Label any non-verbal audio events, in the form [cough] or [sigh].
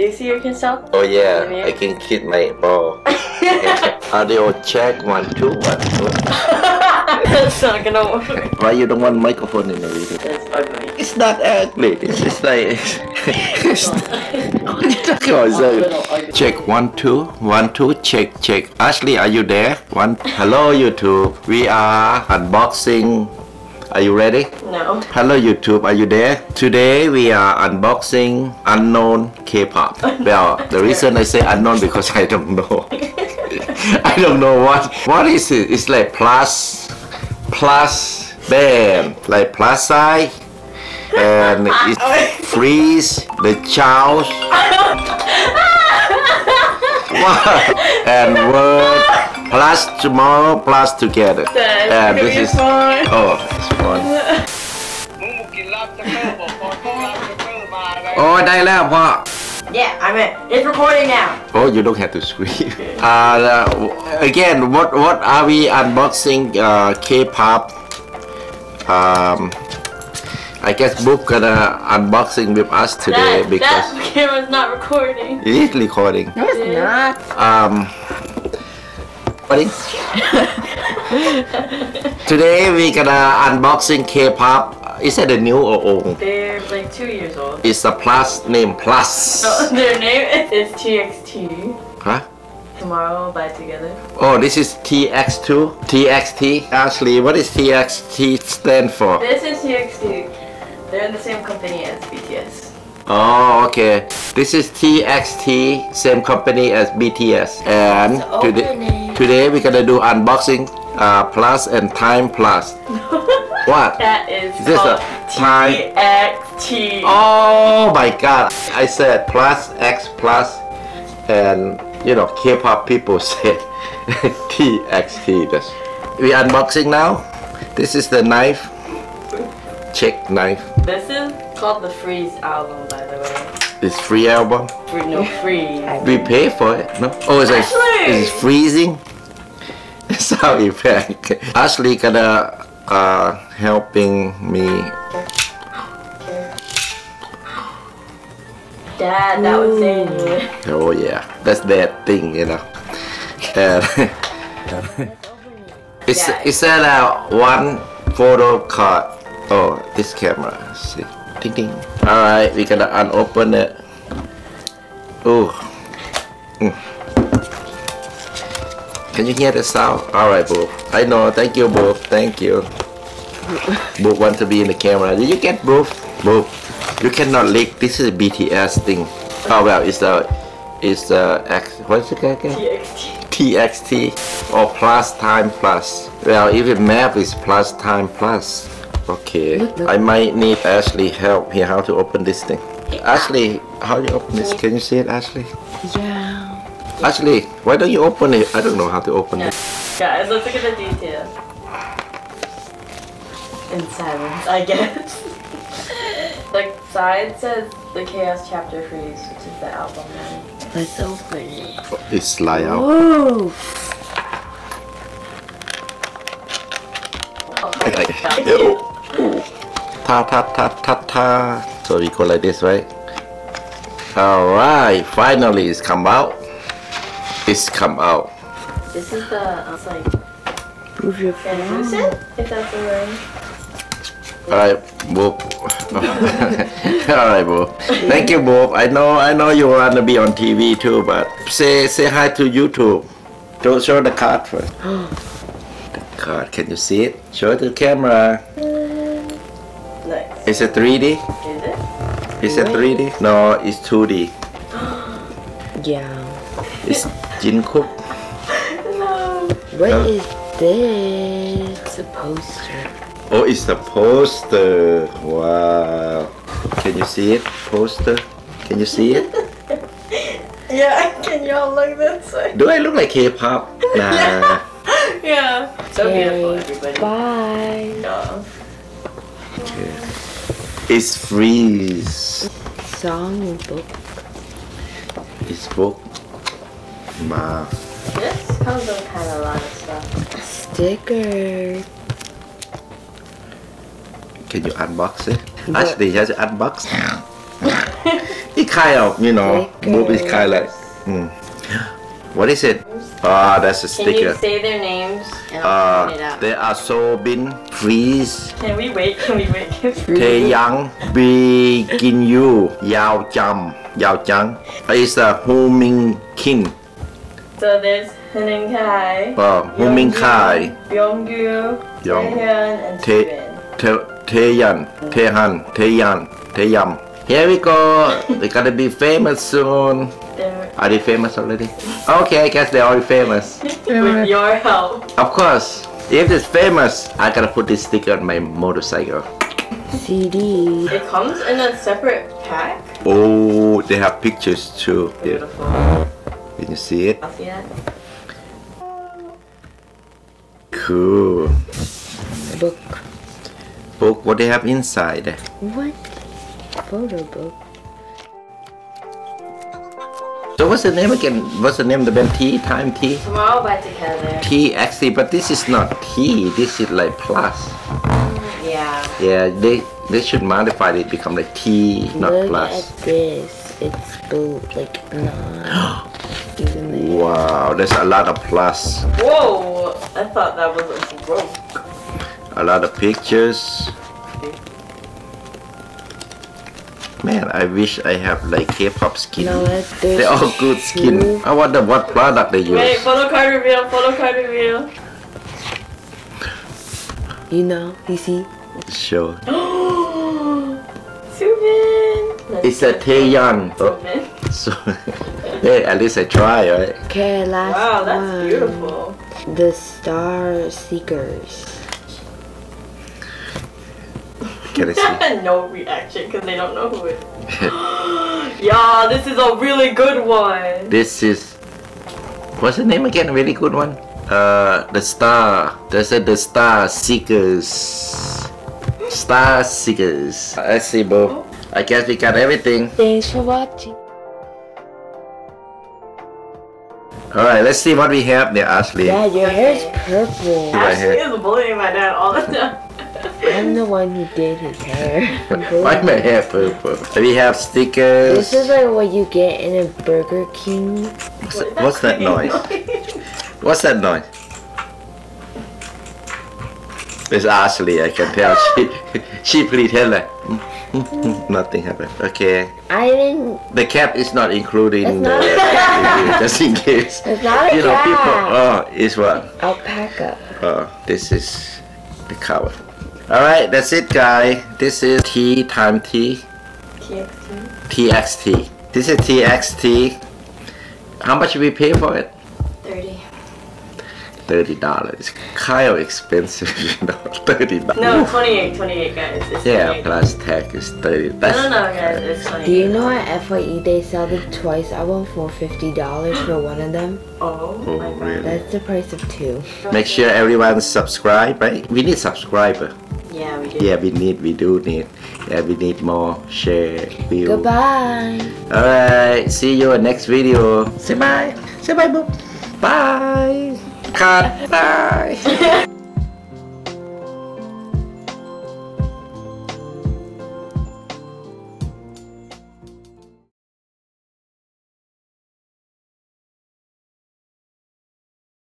[laughs] Do you see your yourself? Oh yeah, Yeah. I can keep my ball. Audio check one two one two. That's not gonna work. Why you don't want microphone in the video? That's ugly. It's not ugly. It's just like. It's, [laughs] what are you talking about? sir? Check one two one two. Check check. Ashley, are you there? One. Hello YouTube. We are unboxing. Are you ready? No. Hello YouTube, are you there? Today we are unboxing unknown K-pop. [laughs] Well, the reason I say unknown because I don't know. [laughs] I don't know what what is it. It's like plus plus bam, like plus size, and [laughs] it's freeze the. What? and word plus tomorrow plus together. That's and gonna this be is fun. oh, it's fun. [laughs] มึงกินลาบจะเกอร์บอกก่อนต้องลาบจะเกอร์มาอะไร โอ้ได้แล้วพ่อ Yeah, I'm in. It's recording now. Oh, you don't have to scream. [laughs] Uh, again, what what are we unboxing? Uh, K-pop. Um, I guess Boop gonna unboxing with us today That, because that [laughs] camera's not recording. it is recording. No, it's not. Um, recording. today we gonna unboxing K-pop. Is that a new or old? They're like two years old. It's a plus name plus. [laughs] Their name is TXT. Huh? Tomorrow by together. Oh, this is TX2? TXT? Ashley, what is TXT stand for? This is TXT. They're in the same company as BTS. Oh, okay. This is TXT, same company as BTS. And today, opening. Today we're gonna do unboxing uh, Plus and Time Plus. [laughs] What? That is Is this called a time- TXT. Oh my god. I said plus X plus and you know K-pop people [laughs] say TXT. That's- We unboxing now. This is the knife. Check knife. This is called the Freeze album, by the way. It's free album. Free, no freeze. [laughs] We pay for it, no? Oh, is it, Ashley! is it freezing? [laughs] Sorry, effect. Ashley gonna uh, uh, helping me. Dad, that was saying. Oh yeah, that's that thing, you know. Uh, and [laughs] it's Yeah. is that a uh, one photo card? Oh, this camera. Let's see, ding ding. All right, we gonna unopen it. Oh. Mm. Can you hear the sound? All right, Boo. I know. Thank you, Boo. Thank you. [laughs] Boo want to be in the camera. Did you get Boo? Boo. You cannot leak. This is a BTS thing. Oh well, it's a, it's a X. What's it again? TXT. TXT or plus time plus. Well, even map is plus time plus. Okay, I might need Ashley help here how to open this thing. Ashley, uh, how do you open this? Can you see it, Ashley? Yeah. Ashley, why don't you open it? I don't know how to open it. Guys, let's look at the details. In silence, I guess. [laughs] the side says the Chaos Chapter Freeze, which is the album name. Let's open it. It's slide out. Whoa! Ta ta ta ta ta. So we go like this, right? Alright, finally it's come out. It's come out. This is the, uh, it's like, Move your translucent, if that's the word. Alright, Bob. [laughs] Alright, Bob. Thank you, Bob. I know, I know you want to be on TV too, but say, say hi to YouTube. Don't show the card first. [gasps] the card, can you see it? Show it to the camera. Nice. Is it 3D? Is it? Is it 3D? No, it's 2D. [gasps] Yeah. It's Jin-kook. No. [laughs] What Uh. is this? It's a poster. Oh, it's the poster. Wow. Can you see it? Poster. Can you see it? [laughs] Yeah, can y'all look this way? Do I look like K-pop? [laughs] Nah. Yeah. So beautiful, everybody. Bye. Yeah. It's freeze. Song book. It's book. Wow. This comes with kind of a lot of stuff. Sticker. Can you unbox it? Actually, you have to unbox. It [laughs] kind of, you know, boop is kind of like. Hmm. What is it? Ah, that's a sticker. Can you say their names? Uh, it. There are so bin, freeze. Can we wait? Can we wait? Tae Yang, Bi Gin Yu, Yao Cham, Yao Chang. It's a Hu Ming King. So there's Henan Kai, uh, Hu Ming Kai, Byung-gyu, Taehyun, and Tae Taeyan, Taehan, Taeyan, Taeyam. Here we go. We're gonna be famous soon. They're are they famous already? Okay, I guess they're already famous. [laughs] With your help. Of course. If it's famous, I gotta put this sticker on my motorcycle. CD. It comes in a separate pack. Oh, they have pictures too. Beautiful. Yeah. Can you see it? I see. Cool. Book. Book. What they have inside? What? Photo book. So what's the name again? What's the name of the band? T time T Tomorrow by together. T actually, but this is not T. This is like plus. Yeah. Yeah, they they should modify it become like T, not Look plus. at this. It's blue, like nine. Even there. Wow, there's a lot of plus, Whoa! I thought that was a broke. a lot of pictures. Man, I wish I have like K-pop skin. No, They're all good skin. two. I wonder what product they use. Wait, photo card reveal, photo card reveal. You know, you see? Sure. [gasps] Subin! It's a Taeyeon. Oh, Subin. so, [laughs] hey, at least I try, right? Okay, last Wow, that's one. beautiful. The Star Seekers. Can I see? [laughs] no reaction because they don't know who it is. [gasps] yeah, this is a really good one. This is what's the name again? A really good one. Uh, the star. There's a the star seekers. Star seekers. I see, Bo. I guess we got everything. Thanks for watching. All right, let's see what we have there, Ashley. Yeah, your hair's Okay. purple. My Ashley hair. is bullying my dad all the time. I'm the one who did his hair. [laughs] Why my hair purple? We have stickers. This is like what you get in a Burger King. What's, that- what's that noise? What's that noise? It's Ashley. I can tell she [laughs] she pretend like [laughs] nothing happened. Okay. I didn't. The cap is not included in It's the not. just in case. It's not a You know, people. Oh, it's what? Alpaca. Oh, this is the cover. All right, that's it, guy. This is T time T TXT. TXT. This is TXT. How much we pay for it? 30. Thirty dollars. Kind of expensive, [laughs] you know. Thirty dollars. No, 28, 28 guys. It's Yeah, 28. plus tax is thirty. That's No, no, no, guys, it's 28. Do you know at FYE they sell the Twice album for fifty dollars for one of them? Oh, Oh, my God. really? That's the price of two. Make sure everyone subscribe, right? We need subscriber. Yeah, we did. Yeah, we need, we do need. Yeah, we need more share, view. Goodbye. Alright, see you in next video. Say bye. Say bye, boo. Bye. Cut. Bye. [laughs]